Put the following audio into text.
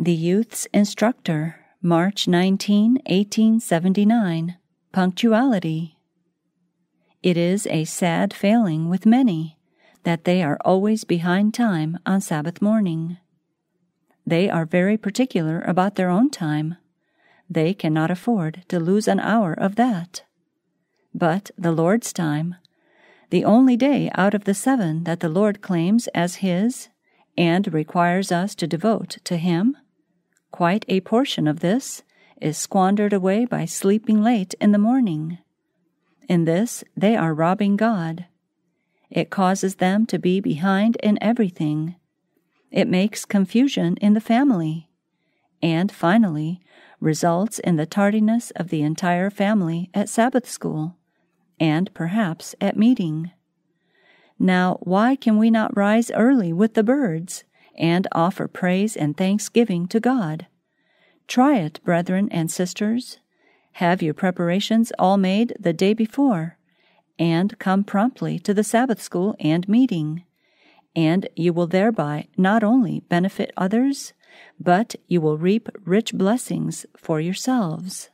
The Youth's Instructor, March 19, 1879. Punctuality. It is a sad failing with many that they are always behind time on Sabbath morning. They are very particular about their own time. They cannot afford to lose an hour of that. But the Lord's time, the only day out of the seven that the Lord claims as His and requires us to devote to Him, quite a portion of this is squandered away by sleeping late in the morning. In this, they are robbing God. It causes them to be behind in everything. It makes confusion in the family. And finally, results in the tardiness of the entire family at Sabbath school, and perhaps at meeting. Now, why can we not rise early with the birds and offer praise and thanksgiving to God? Try it, brethren and sisters. Have your preparations all made the day before, and come promptly to the Sabbath school and meeting, and you will thereby not only benefit others, but you will reap rich blessings for yourselves.